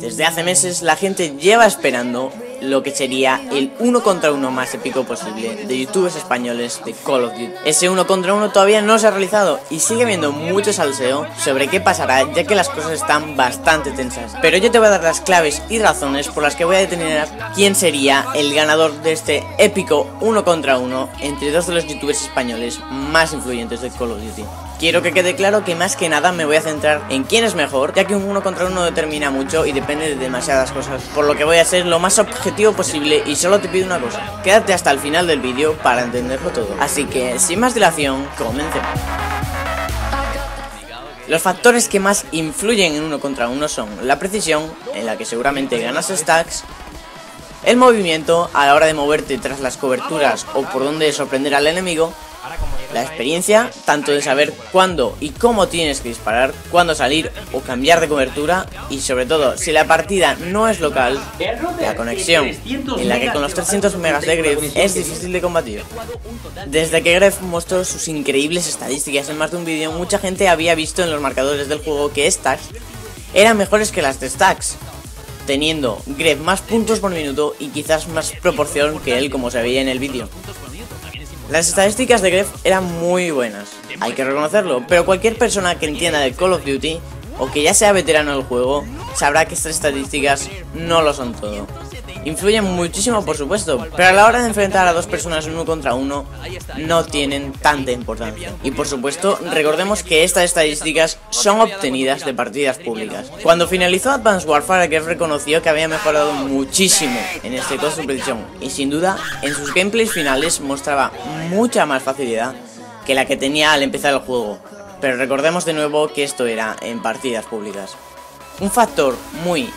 Desde hace meses la gente lleva esperando lo que sería el uno contra uno más épico posible de youtubers españoles de Call of Duty. Ese uno contra uno todavía no se ha realizado y sigue habiendo mucho salseo sobre qué pasará ya que las cosas están bastante tensas. Pero yo te voy a dar las claves y razones por las que voy a determinar quién sería el ganador de este épico uno contra uno entre dos de los youtubers españoles más influyentes de Call of Duty. Quiero que quede claro que más que nada me voy a centrar en quién es mejor, ya que un uno contra uno determina mucho y depende de demasiadas cosas, por lo que voy a ser lo más objetivo posible y solo te pido una cosa, quédate hasta el final del vídeo para entenderlo todo. Así que, sin más dilación, comencemos. Los factores que más influyen en uno contra uno son la precisión, en la que seguramente ganas stacks, el movimiento a la hora de moverte tras las coberturas o por donde sorprender al enemigo, la experiencia, tanto de saber cuándo y cómo tienes que disparar, cuándo salir o cambiar de cobertura y sobre todo, si la partida no es local, la conexión, en la que con los 300 megas de Gref es difícil de combatir. Desde que Gref mostró sus increíbles estadísticas en más de un vídeo, mucha gente había visto en los marcadores del juego que estas eran mejores que las de Stacks, teniendo Gref más puntos por minuto y quizás más proporción que él como se veía en el vídeo. Las estadísticas de Gref eran muy buenas, hay que reconocerlo, pero cualquier persona que entienda de Call of Duty o que ya sea veterano del juego sabrá que estas estadísticas no lo son todo. Influyen muchísimo por supuesto, pero a la hora de enfrentar a dos personas uno contra uno no tienen tanta importancia. Y por supuesto, recordemos que estas estadísticas son obtenidas de partidas públicas. Cuando finalizó Advanced Warfare, Gref reconoció que había mejorado muchísimo en este precisión y sin duda en sus gameplays finales mostraba mucha más facilidad que la que tenía al empezar el juego. Pero recordemos de nuevo que esto era en partidas públicas. Un factor muy,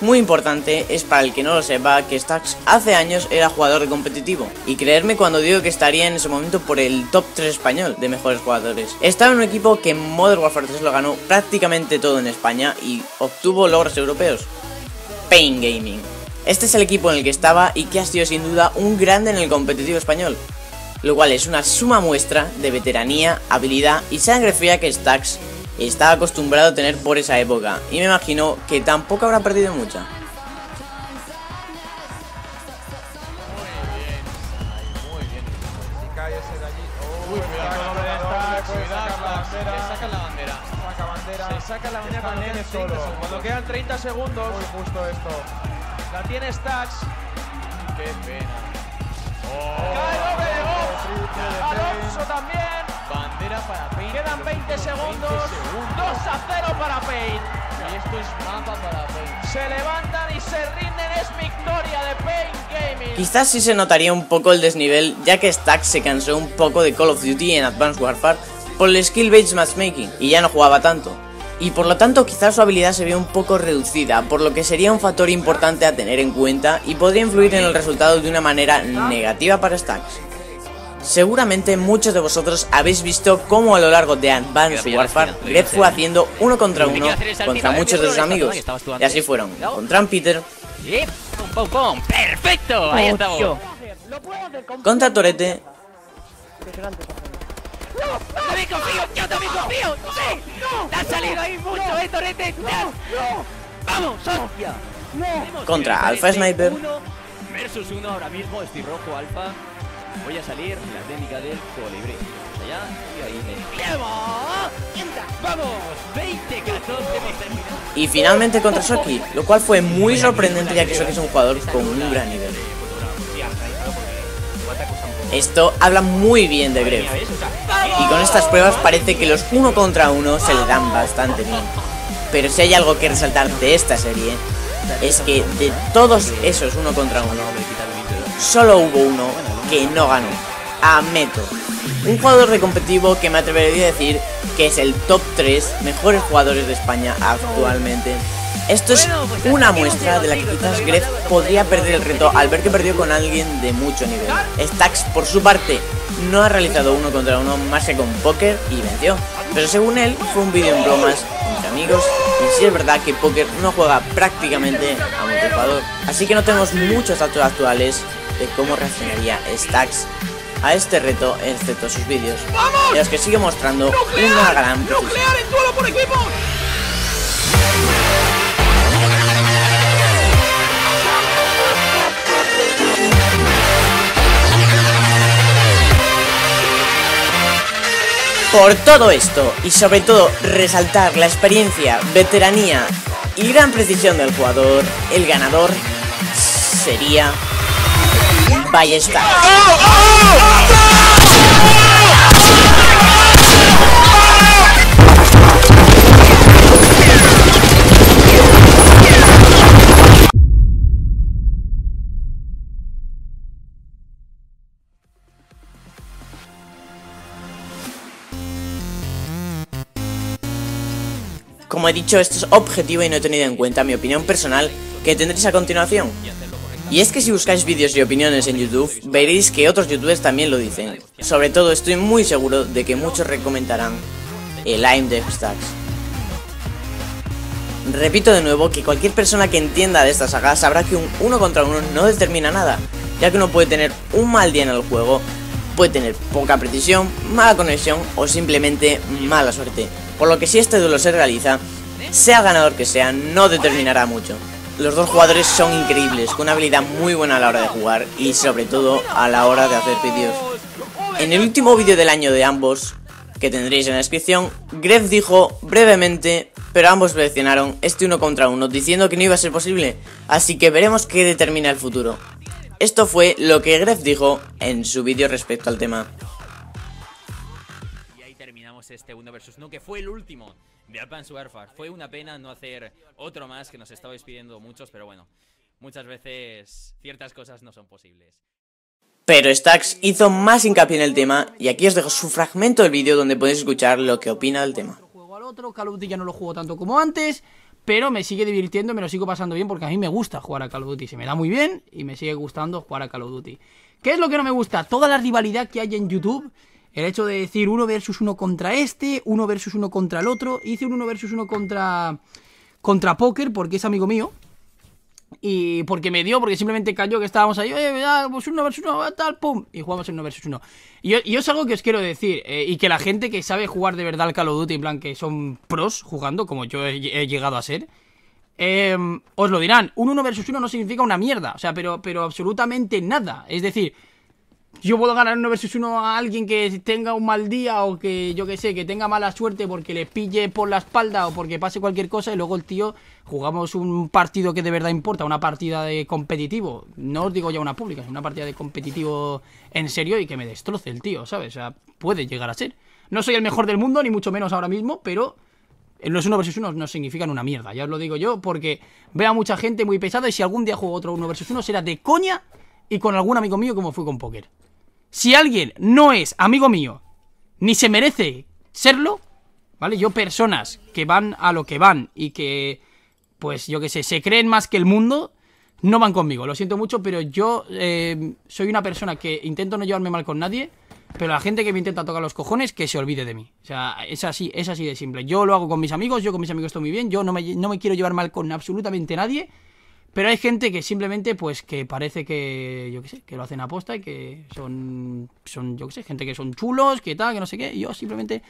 muy importante es para el que no lo sepa que Stax hace años era jugador de competitivo y creerme cuando digo que estaría en ese momento por el top 3 español de mejores jugadores. Estaba en un equipo que en Modern Warfare 3 lo ganó prácticamente todo en España y obtuvo logros europeos. Pain Gaming. Este es el equipo en el que estaba y que ha sido sin duda un grande en el competitivo español, lo cual es una suma muestra de veteranía, habilidad y sangre fría que Stax estaba acostumbrado a tener por esa época y me imagino que tampoco habrá perdido mucha. Oh. Saca la bandera cuando quedan tiene 30 solo. segundos. Cuando quedan 30 segundos, Muy justo esto. la tiene Stax. Qué pena. También. Bandera para Payne. Quedan 20 segundos. 2 a 0 para Payne. Y esto es mapa para Payne. Se levantan y se rinden. Es victoria de Payne Gaming. Quizás sí se notaría un poco el desnivel ya que Stax se cansó un poco de Call of Duty en Advanced Warfare por el skill based matchmaking y ya no jugaba tanto. Y por lo tanto quizás su habilidad se vea un poco reducida, por lo que sería un factor importante a tener en cuenta y podría influir en el resultado de una manera negativa para Stacks. Seguramente muchos de vosotros habéis visto cómo a lo largo de Advanced Warfare Gref fue haciendo uno contra uno contra muchos de sus amigos, y así fueron contra Peter. ¡Perfecto! Ahí estamos. contra Torete ¡También confío! ¡Yo también confío! ¡Sí! ¡Te ha salido ahí mucho, eh, Torete! ¡Vamos, contra Alpha Sniper versus uno ahora mismo, estoy rojo, Alfa. Voy a salir la técnica del colibrí. Allá y ahí me. ¡Vamos! 20, 14 hemos terminado. y finalmente contra Soki, lo cual fue muy sorprendente ya que Soki es un jugador con un gran nivel. Esto habla muy bien de Gref. Y con estas pruebas parece que los uno contra uno se le dan bastante bien. Pero si hay algo que resaltar de esta serie, es que de todos esos uno contra uno, solo hubo uno que no ganó. A Meto. Un jugador de competitivo que me atrevería a decir que es el top 3 mejores jugadores de España actualmente. Esto es una muestra de la que quizás Gref podría perder el reto al ver que perdió con alguien de mucho nivel. Stax, por su parte, no ha realizado uno contra uno más que con póker y venció. Pero según él, fue un vídeo en bromas entre amigos y sí es verdad que póker no juega prácticamente a multijugador. Así que no tenemos muchos datos actuales de cómo reaccionaría Stax a este reto excepto sus vídeos, en los que sigue mostrando una gran. ¡Nuclear en duelo por equipos! Por todo esto, y sobre todo resaltar la experiencia, veteranía y gran precisión del jugador, el ganador sería Ballesta. Como he dicho, esto es objetivo y no he tenido en cuenta mi opinión personal que tendréis a continuación. Y es que si buscáis vídeos y opiniones en YouTube, veréis que otros youtubers también lo dicen. Sobre todo estoy muy seguro de que muchos recomendarán el Aim de Stacks. Repito de nuevo que cualquier persona que entienda de esta saga sabrá que un uno contra uno no determina nada, ya que uno puede tener un mal día en el juego, puede tener poca precisión, mala conexión o simplemente mala suerte. Por lo que si este duelo se realiza, sea ganador que sea, no determinará mucho. Los dos jugadores son increíbles, con una habilidad muy buena a la hora de jugar y sobre todo a la hora de hacer vídeos. En el último vídeo del año de ambos, que tendréis en la descripción, Gref dijo brevemente, pero ambos mencionaron este uno contra uno, diciendo que no iba a ser posible, así que veremos qué determina el futuro. Esto fue lo que Gref dijo en su vídeo respecto al tema. Y ahí terminamos este 1 vs 1 que fue el último de Advance Warfare. Fue una pena no hacer otro más que nos estabais pidiendo muchos, pero bueno, muchas veces ciertas cosas no son posibles. Pero Stacks hizo más hincapié en el tema y aquí os dejo su fragmento del vídeo donde podéis escuchar lo que opina del tema. juego al otro, Call of Duty ya no lo juego tanto como antes, pero me sigue divirtiendo, me lo sigo pasando bien porque a mí me gusta jugar a Call of Duty, se me da muy bien y me sigue gustando jugar a Call of Duty. ¿Qué es lo que no me gusta? Toda la rivalidad que hay en YouTube, el hecho de decir uno versus uno contra este, uno versus uno contra el otro, hice un uno versus uno contra contra Poker porque es amigo mío. Y porque me dio, porque simplemente cayó que estábamos ahí, oye, pues uno versus uno, tal, pum, y jugamos en uno versus uno. Y yo, es algo que os quiero decir, eh, y que la gente que sabe jugar de verdad al Call of Duty, en plan que son pros jugando, como yo he, llegado a ser, eh, os lo dirán, un uno versus uno no significa una mierda, o sea, pero, pero absolutamente nada. Es decir, yo puedo ganar uno versus uno a alguien que tenga un mal día o que, yo que sé, que tenga mala suerte porque le pille por la espalda o porque pase cualquier cosa y luego el tío jugamos un partido que de verdad importa, una partida de competitivo, no os digo ya una pública, sino una partida de competitivo en serio y que me destroce el tío, ¿sabes? O sea, puede llegar a ser. No soy el mejor del mundo, ni mucho menos ahora mismo, pero los uno versus uno no significan una mierda, ya os lo digo yo, porque veo a mucha gente muy pesada y si algún día juego otro uno versus uno será de coña y con algún amigo mío como fui con póker. Si alguien no es amigo mío, ni se merece serlo, ¿vale? Yo personas que van a lo que van y que, pues yo que sé, se creen más que el mundo, no van conmigo. Lo siento mucho, pero yo eh, soy una persona que intento no llevarme mal con nadie, pero la gente que me intenta tocar los cojones, que se olvide de mí. O sea, es así, es así de simple. Yo lo hago con mis amigos, yo con mis amigos estoy muy bien, yo no me, no me quiero llevar mal con absolutamente nadie. Pero hay gente que simplemente, pues, que parece que, yo qué sé, que lo hacen aposta y que son, son, yo qué sé, gente que son chulos, que tal, que no sé qué. Y yo simplemente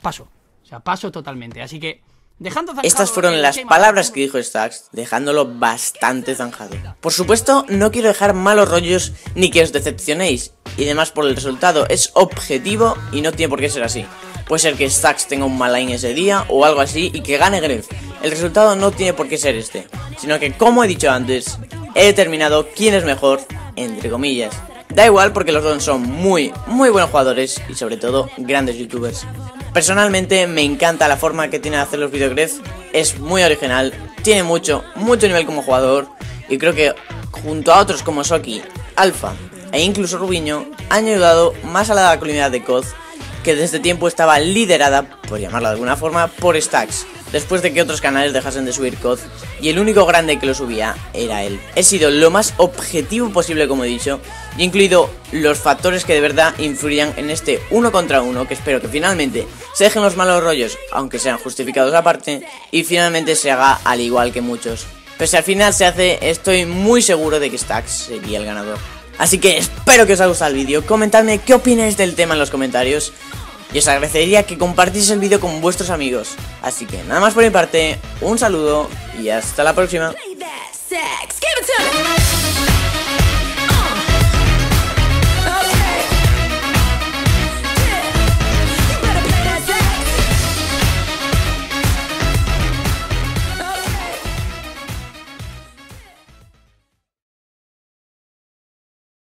paso. O sea, paso totalmente. Así que, dejando zanjado Estas fueron las palabras que dijo Stacks, dejándolo bastante zanjado. Por supuesto, no quiero dejar malos rollos ni que os decepcionéis, y además por el resultado, es objetivo y no tiene por qué ser así. Puede ser que Stacks tenga un mal line ese día o algo así y que gane Gref. El resultado no tiene por qué ser este, sino que como he dicho antes, he determinado quién es mejor, entre comillas. Da igual porque los dos son muy, muy buenos jugadores y sobre todo grandes youtubers. Personalmente me encanta la forma que tiene de hacer los videogrefs, es muy original, tiene mucho, mucho nivel como jugador y creo que junto a otros como Soki, Alpha e incluso Rubiño han ayudado más a la comunidad de COD que desde tiempo estaba liderada, por llamarla de alguna forma, por Stacks, después de que otros canales dejasen de subir COD, y el único grande que lo subía era él. He sido lo más objetivo posible, como he dicho, y he incluido los factores que de verdad influirían en este uno contra uno, que espero que finalmente se dejen los malos rollos, aunque sean justificados aparte, y finalmente se haga al igual que muchos. Pero si al final se hace, estoy muy seguro de que Stacks sería el ganador. Así que espero que os haya gustado el vídeo, comentadme qué opináis del tema en los comentarios y os agradecería que compartís el vídeo con vuestros amigos. Así que nada más por mi parte, un saludo y hasta la próxima.